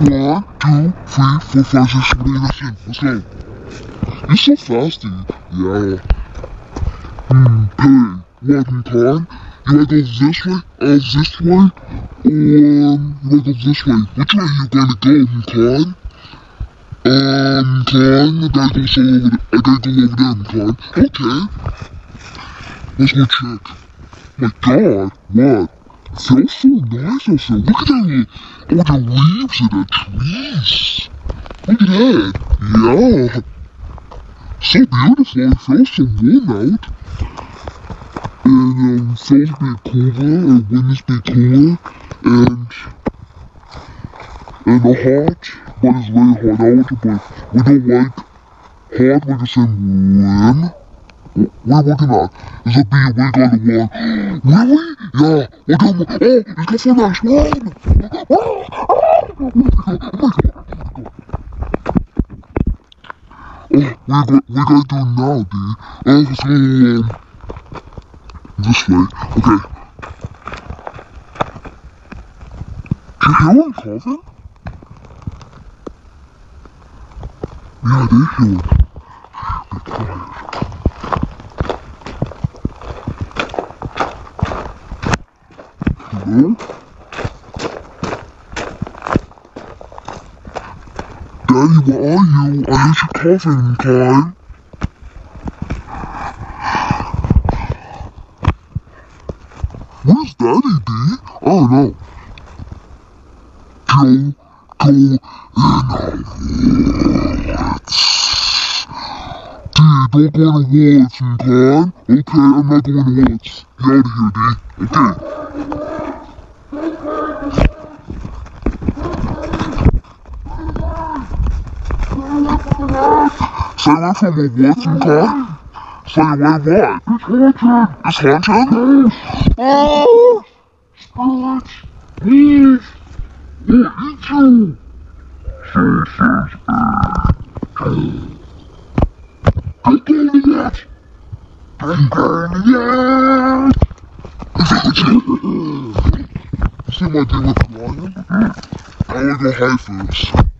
One, two, three, four, five, six, seven, eight, nine, ten. Let's go. You're so fasty. Yeah. Hmm, hey, walking time. You wanna go this way, uh, this way, or um, you wanna go this way? Which way are you gonna go, Klein? Um, Klein, I gotta go so over there. I gotta go over there, Klein. Okay. Let's go check. My God, what? It feels so nice out there. Look at all the leaves of the trees. Look at that. Yeah. So beautiful. It feels so warm out. And um, feels a bit cooler, and winds be cooler, and and the hot, but it's very hot out, but we don't like hot, we can say when. What are we looking at? Is a bee wig on the wall? Really? Yeah, look at one. Oh, it's got four legs. Oh, oh, oh my god, oh my god. Oh, we got, we gotta do now, D. Oh, so, um, this way. Okay. Can you hear one coughing? Yeah, they hear it. Be quiet. Hello? Daddy, where are you? I heard you coughing, Klein. Where's Daddy, D? I don't know. Go, go in the woods. D, don't go in the woods, Klein. Okay, I'm not going in the woods. Get out of here, D. Okay. Stay away from the woods, okay? Stay away what? It's haunted. Oh! Scott! Please! We'll eat you! Don't go in the woods! Don't go in the woods! See my deal with lion? I wanna go high first.